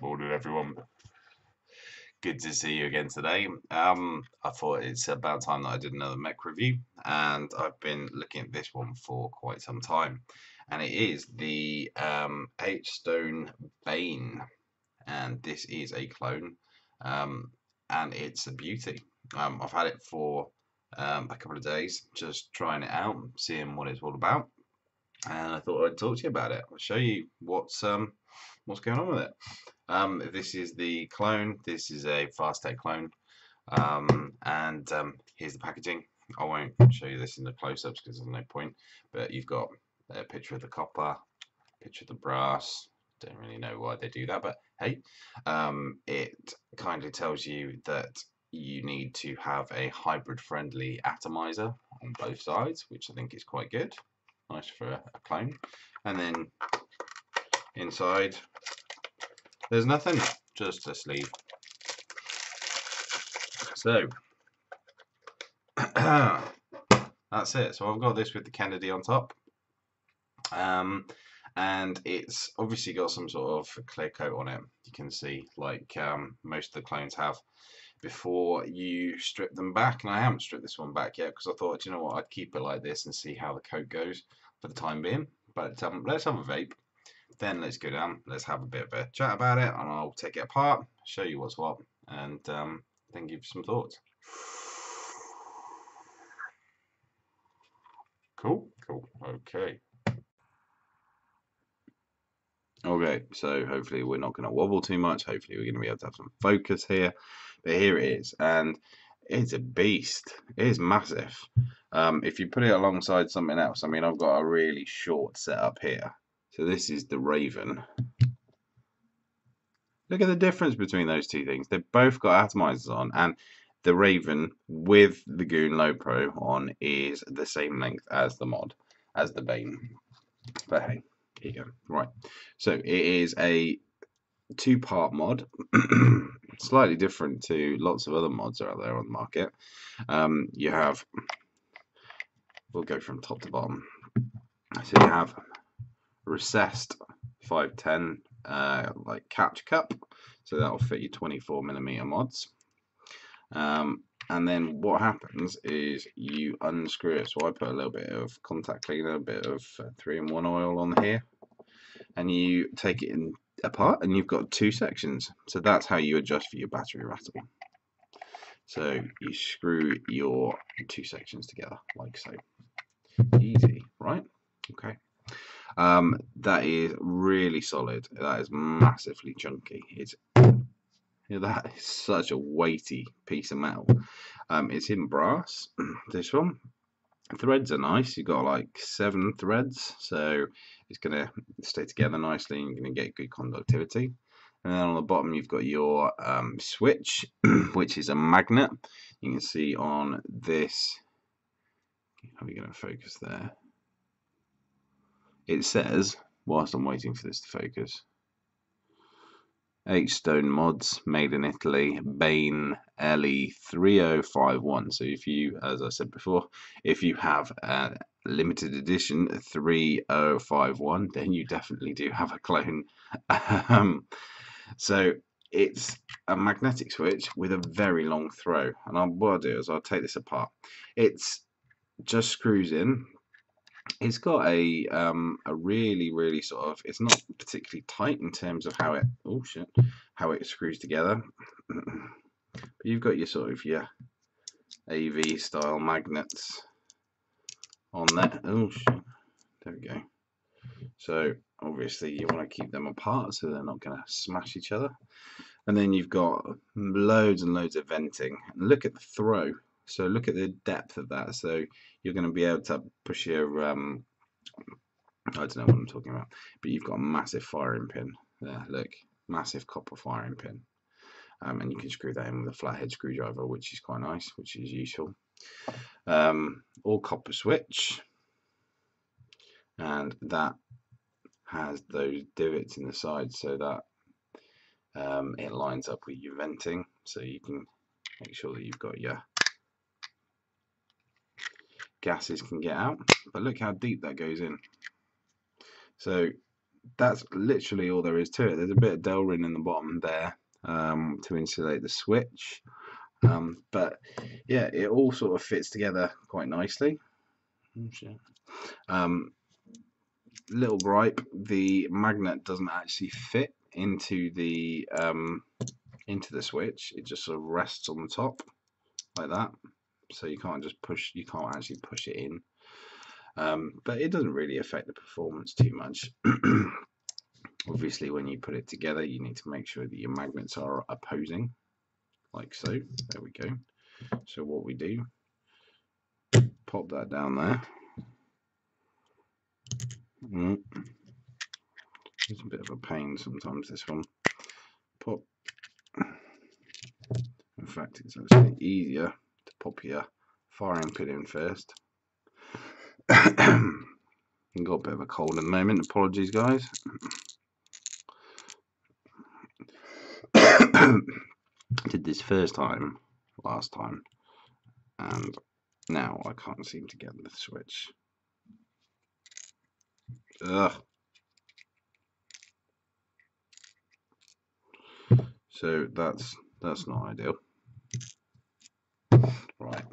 Morning, everyone. Good to see you again today. Um, I thought it's about time that I did another mech review, and I've been looking at this one for quite some time, and it is the um, H Stone Bane, and this is a clone, um, and it's a beauty. Um, I've had it for um, a couple of days, just trying it out, seeing what it's all about, and I thought I'd talk to you about it. I'll show you what's um, what's going on with it. Um, this is the clone. This is a FastTech clone. Um, and um, here's the packaging. I won't show you this in the close-ups because there's no point. But you've got a picture of the copper, picture of the brass. Don't really know why they do that, but hey, um, it kindly tells you that you need to have a hybrid-friendly atomizer on both sides, which I think is quite good. Nice for a clone. And then inside there's nothing, just a sleeve. So, that's it. So I've got this with the Kennedy on top. Um, and it's obviously got some sort of clear coat on it. You can see, like um, most of the clones have, before you strip them back. And I haven't stripped this one back yet because I thought, you know what, I'd keep it like this and see how the coat goes for the time being. But um, let's have a vape then let's go down, let's have a bit of a chat about it, and I'll take it apart, show you what's what, and um, then give some thoughts. Cool, cool, okay. Okay, so hopefully we're not going to wobble too much. Hopefully we're going to be able to have some focus here. But here it is, and it's a beast. It is massive. Um, if you put it alongside something else, I mean, I've got a really short setup here so this is the Raven. Look at the difference between those two things. They've both got atomizers on, and the Raven with the Goon Low Pro on is the same length as the mod, as the Bane. But hey, here you go. Right, so it is a two-part mod, slightly different to lots of other mods out there on the market. Um, you have, we'll go from top to bottom. So you have recessed 510 uh, like catch cup. So that'll fit your 24 millimeter mods. Um, and then what happens is you unscrew it. So I put a little bit of contact cleaner a bit of uh, 3-in-1 oil on here. And you take it in apart and you've got two sections. So that's how you adjust for your battery rattle. So you screw your two sections together like so. Easy right? Okay um, that is really solid. That is massively chunky. It's that is such a weighty piece of metal. Um, it's in brass. this one. Threads are nice. You've got like seven threads, so it's going to stay together nicely and you're to get good conductivity. And then on the bottom you've got your um, switch, which is a magnet. You can see on this, how are we going to focus there? It says, whilst I'm waiting for this to focus, H Stone Mods, made in Italy, Bane LE 3051. So if you, as I said before, if you have a limited edition 3051, then you definitely do have a clone. um, so it's a magnetic switch with a very long throw. And I'll, what I'll do is I'll take this apart. It's just screws in it's got a um, a really really sort of it's not particularly tight in terms of how it oh shit how it screws together. But you've got your sort of your AV style magnets on that oh shit. There we go. So obviously you want to keep them apart so they're not going to smash each other. And then you've got loads and loads of venting. And look at the throw. So look at the depth of that. So you're going to be able to push your, um, I don't know what I'm talking about, but you've got a massive firing pin there. Look, massive copper firing pin. Um, and you can screw that in with a flathead screwdriver, which is quite nice, which is useful. Um, all copper switch, and that has those divots in the side so that um, it lines up with your venting, so you can make sure that you've got your gases can get out. But look how deep that goes in. So that's literally all there is to it. There's a bit of Delrin in the bottom there um, to insulate the switch. Um, but yeah, it all sort of fits together quite nicely. Um, little gripe, the magnet doesn't actually fit into the um, into the switch. It just sort of rests on the top like that. So you can't just push, you can't actually push it in. Um, but it doesn't really affect the performance too much. Obviously, when you put it together, you need to make sure that your magnets are opposing, like so. There we go. So what we do, pop that down there. Mm. It's a bit of a pain sometimes, this one. Pop. In fact, it's actually easier pop your firing pin in first. Got a bit of a cold at the moment. Apologies, guys. Did this first time, last time, and now I can't seem to get the switch. Ugh. So that's that's not ideal. Right.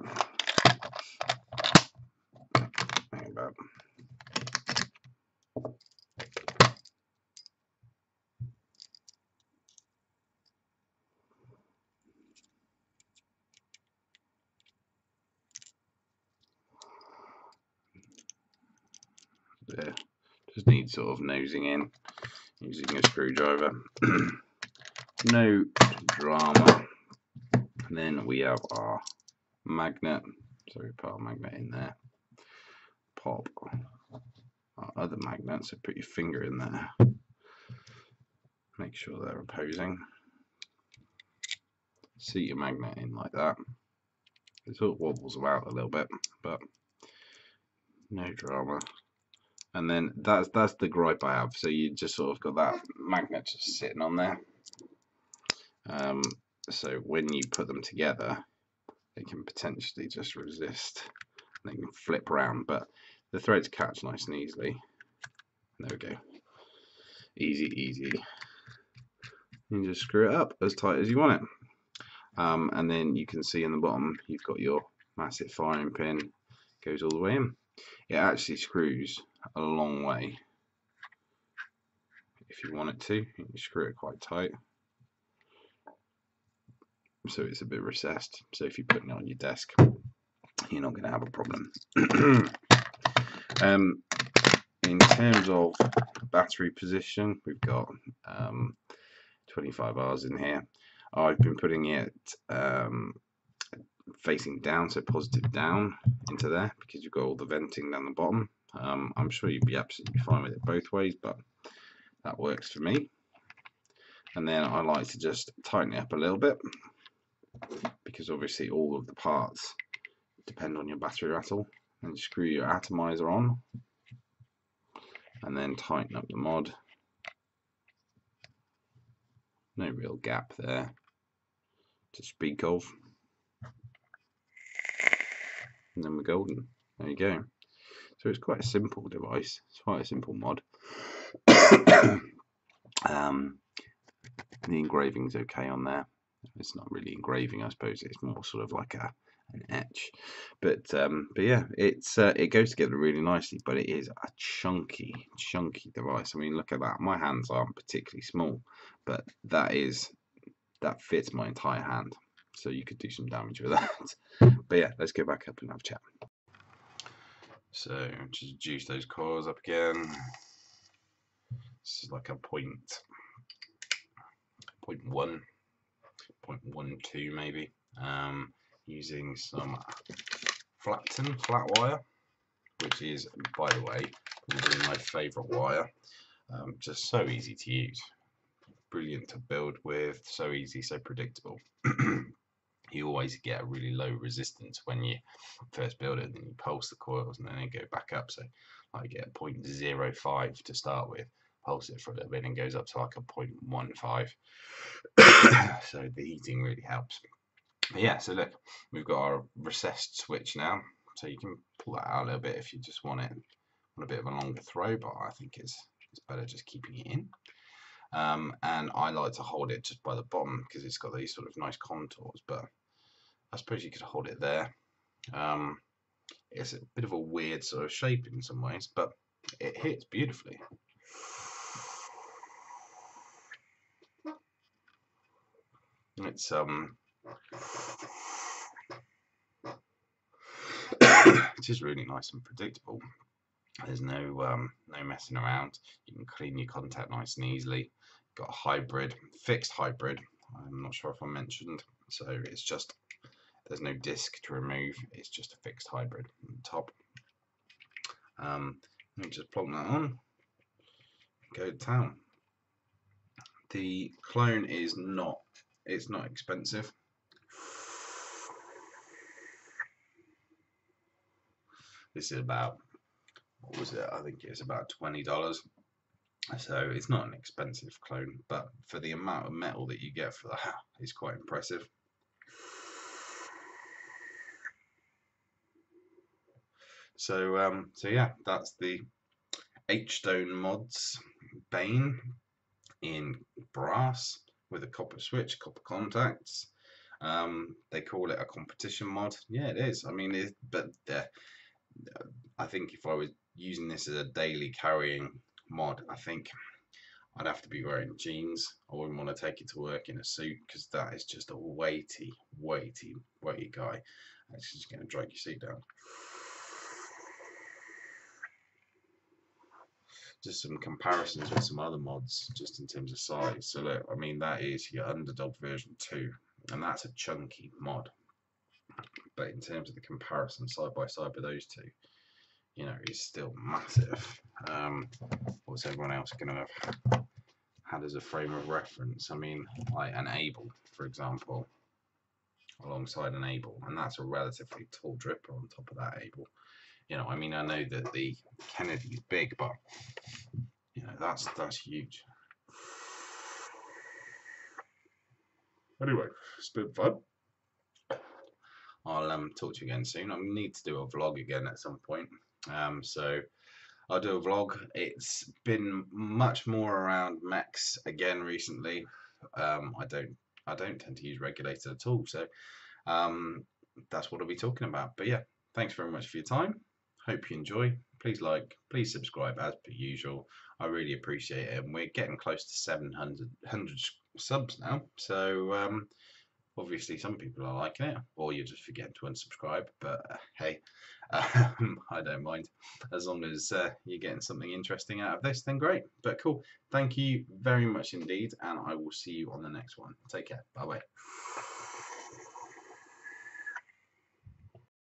about. There, just need sort of nosing in using a screwdriver. no drama. And then we have our magnet. So we put our magnet in there pop our other magnets, so put your finger in there. Make sure they're opposing. Seat your magnet in like that. It sort of wobbles about a little bit, but no drama. And then that's that's the gripe I have. So you just sort of got that magnet just sitting on there. Um, so when you put them together, they can potentially just resist. And they can flip around, but the threads catch nice and easily. There we go. Easy, easy. You just screw it up as tight as you want it. Um, and then you can see in the bottom you've got your massive firing pin goes all the way in. It actually screws a long way. If you want it to, you screw it quite tight. So it's a bit recessed. So if you're putting it on your desk, you're not going to have a problem. Um, in terms of battery position, we've got um, 25Rs in here. I've been putting it um, facing down, so positive down into there because you've got all the venting down the bottom. Um, I'm sure you'd be absolutely fine with it both ways, but that works for me. And then I like to just tighten it up a little bit because obviously all of the parts depend on your battery rattle. And screw your atomizer on and then tighten up the mod. No real gap there to speak of. And then we're golden. There you go so it's quite a simple device it's quite a simple mod um, the engraving's okay on there it's not really engraving I suppose it's more sort of like a an etch. But um, but yeah, it's uh, it goes together really nicely. But it is a chunky, chunky device. I mean, look at that. My hands aren't particularly small, but that is that fits my entire hand. So you could do some damage with that. but yeah, let's go back up and have a chat. So just juice those cores up again. This is like a point, point one, point one two maybe. Um, using some Flapton flat wire, which is, by the way, probably my favourite wire. Um, just so easy to use, brilliant to build with, so easy, so predictable. you always get a really low resistance when you first build it, then you pulse the coils, and then they go back up. So I get 0.05 to start with, pulse it for a little bit, and goes up to like a 0.15. so the heating really helps But yeah, so look, we've got our recessed switch now. So you can pull that out a little bit if you just want it on a bit of a longer throw, but I think it's it's better just keeping it in. Um, and I like to hold it just by the bottom because it's got these sort of nice contours, but I suppose you could hold it there. Um, it's a bit of a weird sort of shape in some ways, but it hits beautifully. It's um it is really nice and predictable. There's no um, no messing around. You can clean your contact nice and easily. Got a hybrid, fixed hybrid. I'm not sure if I mentioned. So it's just there's no disc to remove. It's just a fixed hybrid on the top. Um, let me just plug that on. Go to town. The clone is not. It's not expensive. This is about what was it? I think it's about twenty dollars. So it's not an expensive clone, but for the amount of metal that you get for that, it's quite impressive. So um, so yeah, that's the H-Stone Mods Bane in brass with a copper switch, copper contacts. Um, they call it a competition mod. Yeah, it is. I mean, it, but I think if I was using this as a daily carrying mod, I think I'd have to be wearing jeans. I wouldn't want to take it to work in a suit because that is just a weighty, weighty, weighty guy. It's just going to drag your seat down. Just some comparisons with some other mods, just in terms of size. So look, I mean that is your Underdog version 2, and that's a chunky mod. But in terms of the comparison side by side with those two, you know, is still massive. Um, what's everyone else going to have had as a frame of reference? I mean, like an Able, for example, alongside an Able, and that's a relatively tall dripper on top of that Able. You know, I mean, I know that the Kennedy is big, but you know, that's that's huge. Anyway, it's been fun. I'll um, talk to you again soon. I need to do a vlog again at some point. Um, so I'll do a vlog. It's been much more around mechs again recently. Um, I don't I don't tend to use regulator at all. So um, that's what I'll be talking about. But yeah, thanks very much for your time. Hope you enjoy. Please like, please subscribe as per usual. I really appreciate it. And we're getting close to 700 subs now. So um, obviously some people are liking it or you're just forgetting to unsubscribe but uh, hey um, I don't mind as long as uh, you're getting something interesting out of this then great but cool thank you very much indeed and I will see you on the next one take care bye bye